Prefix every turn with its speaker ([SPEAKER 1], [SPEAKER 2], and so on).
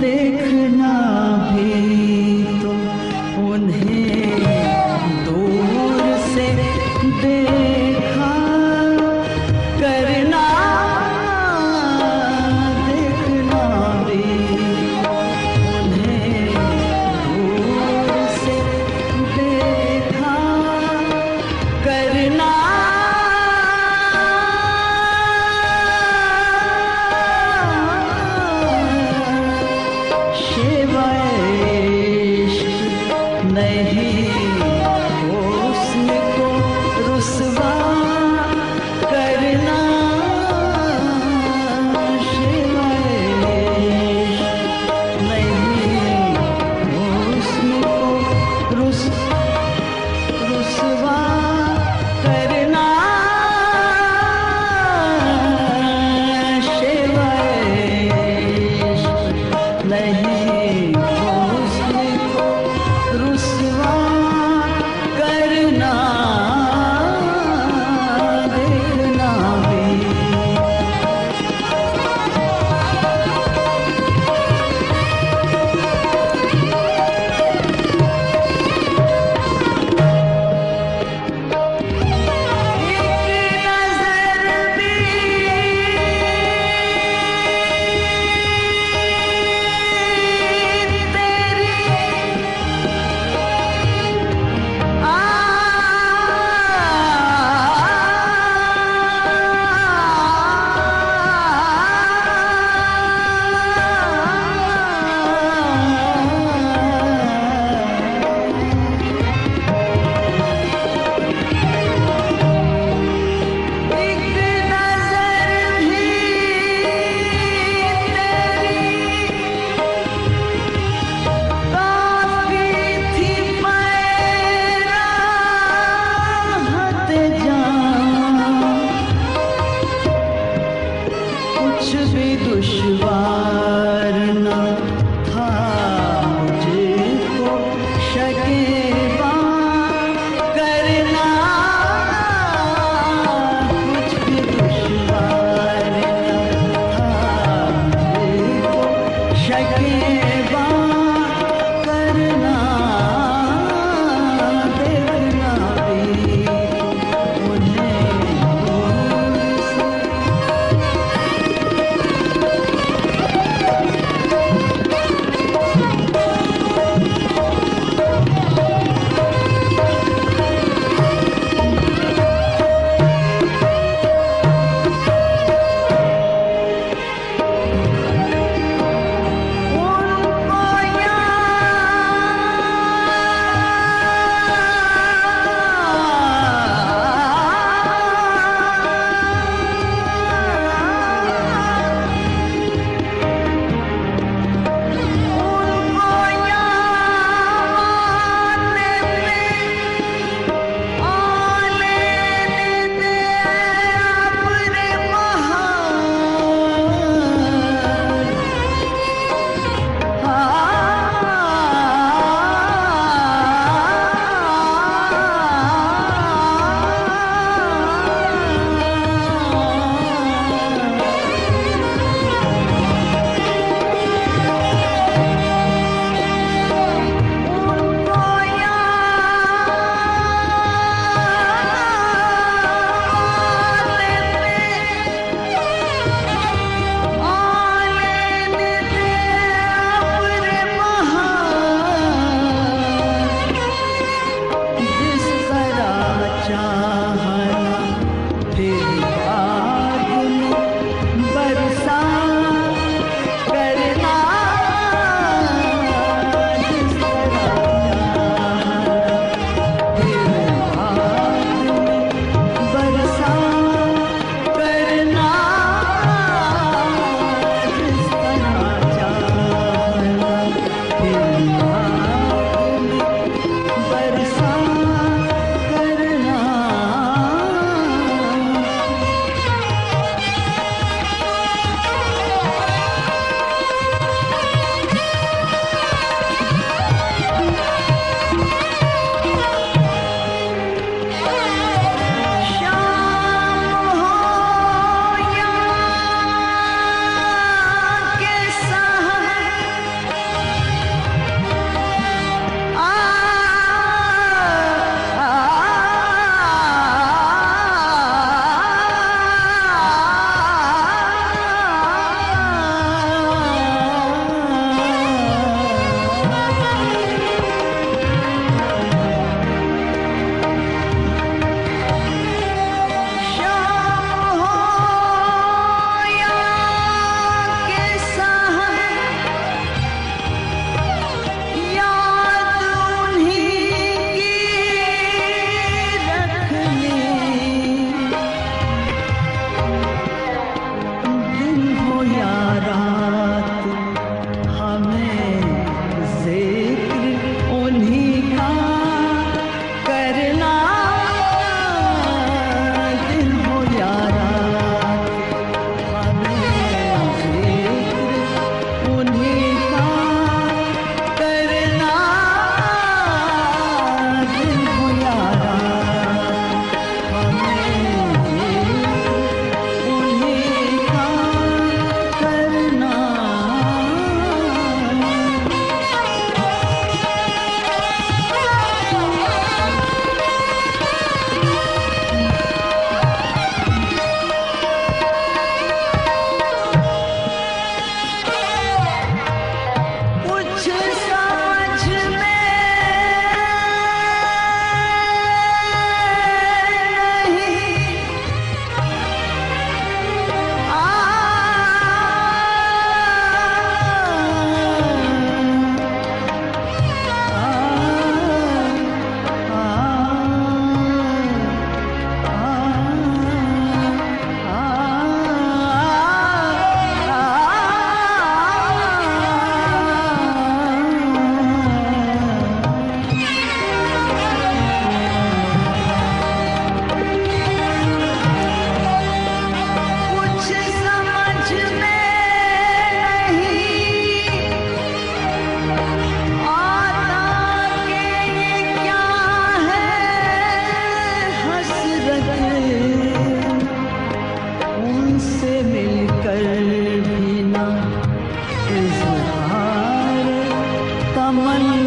[SPEAKER 1] देखना भी। bem. इजहार तमन्ना